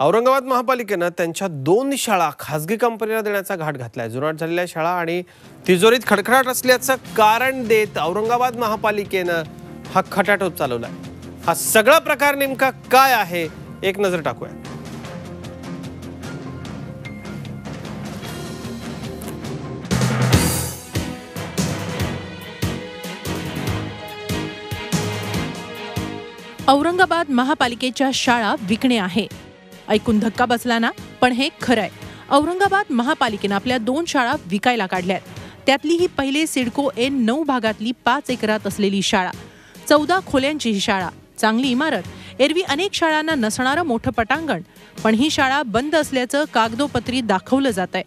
औरंगाबाद महापालिकेनं त्यांच्या दोन शाळा खासगी कंपनीला देण्याचा घाट घातलाय. जुनाट झालेल्या शाळा आणि तिजोरीत खडखडाट असल्याचं कारण देत औरंगाबाद महापालिकेनं हा खटाटोप चालवलाय. हा सगळा प्रकार नेमका काय आहे एक नजर टाकूया. औरंगाबाद महापालिकेच्या शाळा विकणे आहे. ऐकून धक्का बसला ना? पण हे खरंय. औरंगाबाद महापालिकेनं आपल्या दोन शाळा विकायला काढल्यात. त्यातली ही पहिले सिडको एन नऊ भागातली पाच एकरात असलेली शाळा. चौदा खोल्यांची ही शाळा. चांगली इमारत. एरवी अनेक शाळांना नसणारं मोठं पटांगण. पण ही शाळा बंद असल्याचं कागदोपत्री दाखवलं जात आहे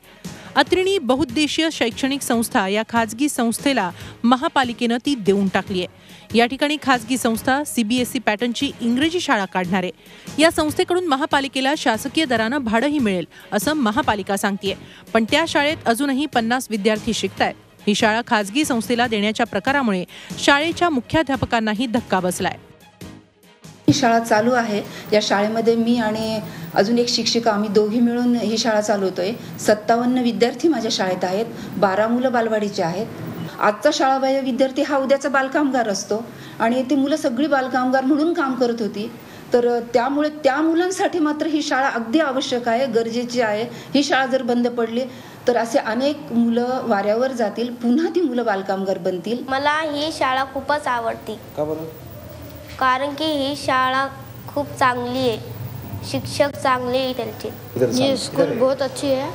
अत्रिणी बहुद्देशीय शैक्षणिक संस्था या खाजगी संस्थेला महापालिकेनं ती देऊन टाकली आहे. या ठिकाणी खाजगी संस्था सीबीएसई पॅटर्नची इंग्रजी शाळा काढणार. आहे या संस्थेकडून महापालिकेला शासकीय दरानं भाडंही मिळेल असं महापालिका सांगतेय. पण त्या शाळेत अजूनही पन्नास विद्यार्थी शिकतायत. ही शाळा खाजगी संस्थेला देण्याच्या प्रकारामुळे शाळेच्या मुख्याध्यापकांनाही धक्का बसलाय. ही शाळा चालू आहे. या शाळेमध्ये मी आणि अजून एक शिक्षिका आम्ही दोघी मिळून ही शाळा चालवतोय सत्तावन्न विद्यार्थी माझ्या शाळेत आहेत. बारा मुलं बालवाडीचे आहेत. आजचा शाळाबाह्य विद्यार्थी हा उद्याचा बालकामगार असतो आणि ती मुलं सगळी बालकामगार म्हणून काम करत होती. तर त्यामुळे त्या मुलांसाठी मात्र ही शाळा अगदी आवश्यक आहे गरजेची आहे. ही शाळा जर बंद पडली तर असे अनेक मुलं वाऱ्यावर जातील. पुन्हा ती मुलं बालकामगार बनतील. मला ही शाळा खूपच आवडती. का बरं? कारण की ही शाळा खूप चांगली आहे. शिक्षक चांगले आहे त्यांचे. ये स्कूल बहुत अच्छी है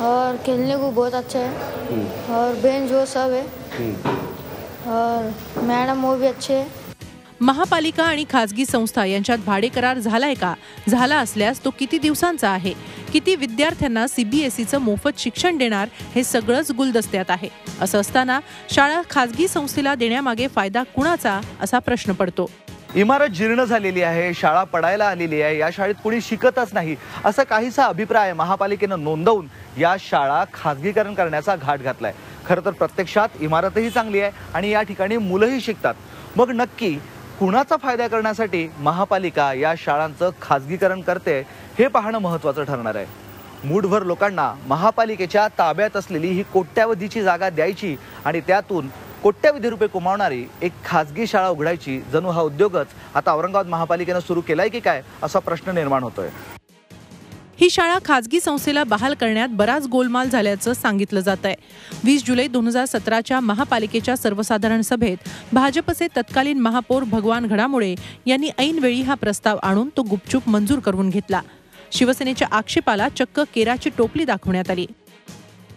और खेलने को बहुत अच्छा है और बेंच वो सब है और मैडम वो भी अच्छे है। महापालिका आणि खाजगी संस्था यांच्यात भाडे करार झालाय का? झाला असल्यास तो किती दिवसांचा आहे? किती विद्यार्थ्यांना सीबीएसईचं मोफत शिक्षण देणार हे सगळंच गुलदस्त्यात आहे. असं असताना शाळा खाजगी संस्थेला देण्यामागे फायदा कुणाचा? असा प्रश्न पडतो. इमारत जीर्ण झालेली आहे शाळा पडायला आलेली आहे या शाळेत कुणी शिकतच नाही. असा काहीसा अभिप्राय महापालिकेनं नोंदवून या शाळा खाजगीकरण करण्याचा घाट घातलाय. खरं तर प्रत्यक्षात इमारतही चांगली आहे आणि या ठिकाणी मुलंही शिकतात. मग नक्की कुणाचा फायदा करण्यासाठी महापालिका या शाळांचं खाजगीकरण करते हे पाहणं महत्त्वाचं ठरणार आहे. मूठभर लोकांना महापालिकेच्या ताब्यात असलेली ही कोट्यावधीची जागा द्यायची आणि त्यातून कोट्यावधी रुपये कमावणारी एक खाजगी शाळा उघडायची जणू हा उद्योगच आता औरंगाबाद महापालिकेनं सुरू केलाय की काय असा प्रश्न निर्माण होतोय. ही शाळा खाजगी संस्थेला बहाल करण्यात बराच गोलमाल झाल्याचं सांगितलं जात आहे. वीस जुलै दोन हजार सतराच्या महापालिकेच्या सर्वसाधारण सभेत भाजपचे तत्कालीन महापौर भगवान घडामोळे यांनी ऐनवेळी हा प्रस्ताव आणून तो गुपचूप मंजूर करून घेतला. शिवसेनेच्या आक्षेपाला चक्क केराची टोपली दाखवण्यात आली.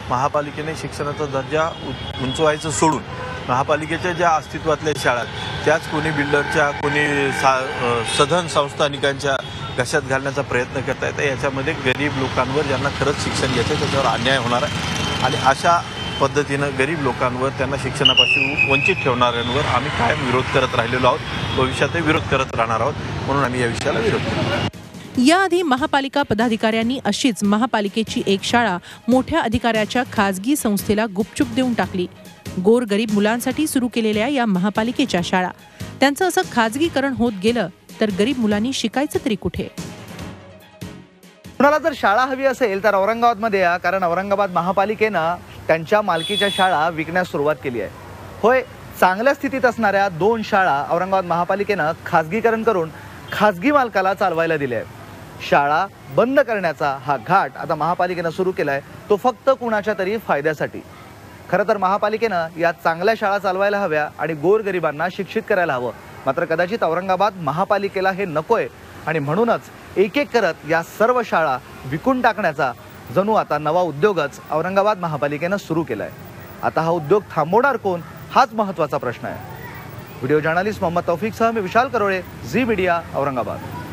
महापालिकेने शिक्षणाचा दर्जा उ- उंचवायचं सोडून महापालिकेच्या ज्या अस्तित्वातल्या शाळा त्याच कोणी बिल्डरच्या कोणी सा सधन संस्थानिकांच्या घशात घालण्याचा प्रयत्न करता येतं याच्यामध्ये गरीब लोकांवर ज्यांना खरंच शिक्षण घ्यायचं आहे, त्याच्यावर अन्याय होणार आहे. आणि अशा पद्धतीनं गरीब लोकांवर त्यांना शिक्षणापासून वंचित ठेवणाऱ्यांवर आम्ही कायम विरोध करत राहिलेलो आहोत. भविष्यातही विरोध करत राहणार आहोत. म्हणून आम्ही या विषयाला विरोध करतो. याआधी महापालिका पदाधिकाऱ्यांनी अशीच महापालिकेची एक शाळा मोठ्या अधिकाऱ्याच्या खाजगी संस्थेला गुपचूप देऊन टाकली. गोर गरीब मुलांसाठी सुरू केलेल्या या महापालिकेच्या शाळा. त्यांचं असं खाजगीकरण होत गेलं तर गरीब मुलांनी शिकायचं तरी कुठे? कुणाला जर शाळा हवी असेल तर औरंगाबादमध्ये या कारण औरंगाबाद महापालिकेनं त्यांच्या मालकीच्या शाळा विकण्यास सुरुवात केली आहे. होय चांगल्या स्थितीत असणाऱ्या दोन शाळा औरंगाबाद महापालिकेनं खाजगीकरण करून खाजगी मालकाला चालवायला दिल्या आहेत. शाळा बंद करण्याचा हा घाट आता महापालिकेनं सुरू केला आहे तो फक्त कुणाच्या तरी फायद्यासाठी. खरं तर महापालिकेनं या चांगल्या शाळा चालवायला हव्या आणि गोरगरिबांना शिक्षित करायला हवं. मात्र कदाचित औरंगाबाद महापालिकेला हे नकोय. आणि म्हणूनच एक एक करत या सर्व शाळा विकून टाकण्याचा जणू आता नवा उद्योगच औरंगाबाद महापालिकेनं सुरू केलाय. आता हा उद्योग थांबवणार कोण? हाच महत्त्वाचा प्रश्न आहे. व्हिडिओ जर्नलिस्ट मोहम्मद तौफिकसह मी विशाल करोळे झी मीडिया औरंगाबाद.